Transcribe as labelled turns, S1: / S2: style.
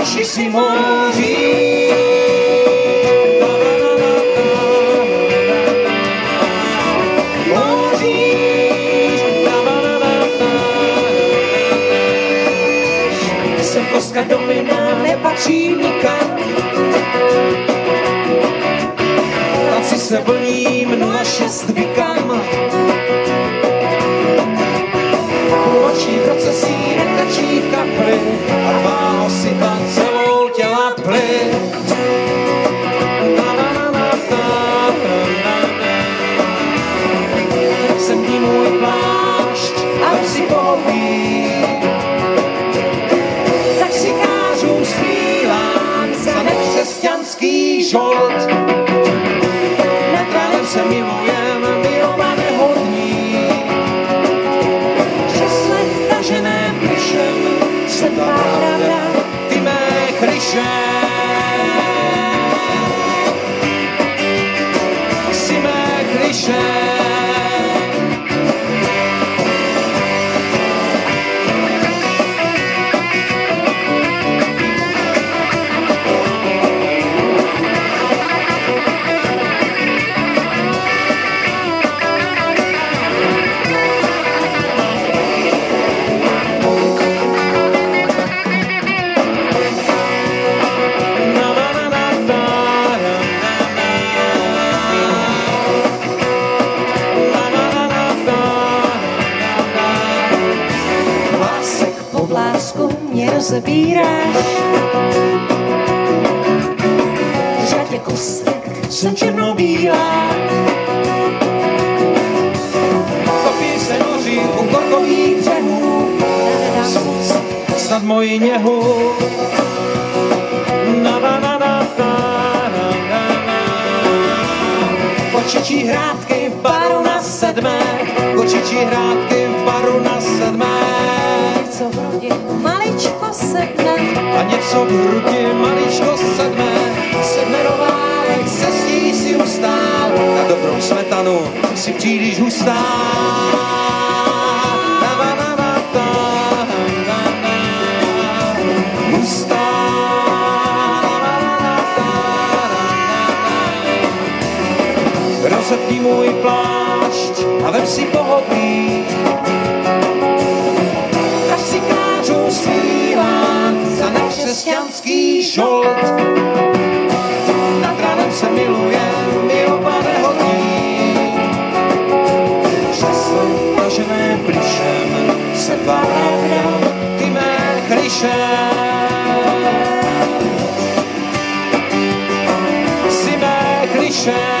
S1: Bellissimo Dio. Koska domina nepatří nikam. Noci se vlní mnoha šest šolt. Na krále se milujeme, milované hodní. Přeslech taženém myšem se tvá pravda, ty mé chryšem. Krishna. Rozebíráš. V řadě kostek jsem černobílá. Kopí se noří u kokových břehů. Snad moji něhu. Na, na, na, na, na, na, na, na. Kočičí hrádky v baru na sedmé, kočičí hrádky v baru na sedmé.
S2: Co v hrudi maličko sedne,
S1: A něco v hrudi maličko sedmé, sedne roválek, se sní si ustál, na dobrou smetanu si příliš hustá. Hustá. Rozepni můj plášť a vem si pohodlí. křesťanský šolt. Nad ranem se milujem, miloba hodí. Křeslo tažené plišem se párám, ty mé kliše. Si mé kliše.